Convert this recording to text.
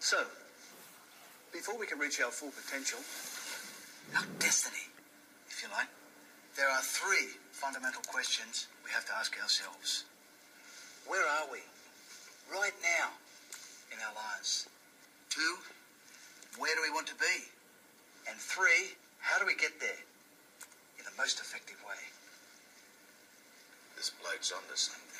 So, before we can reach our full potential, our destiny, if you like, there are three fundamental questions we have to ask ourselves. Where are we? Right now in our lives. Two, where do we want to be? And three, how do we get there in the most effective way? This bloke's on onto something.